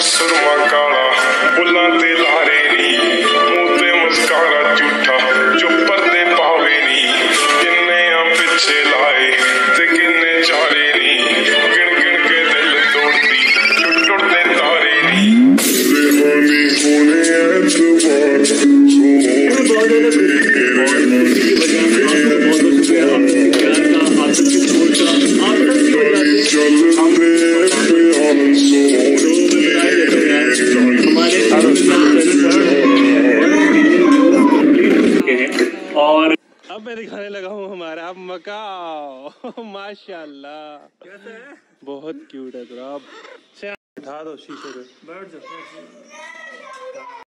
Surumaka. अब मैं दिखाने लगा हूँ हमारा मकाओ। माशाल्लाह। बहुत क्यूट है तो आप से उठा दो शीशे पे। बैठ जाओ।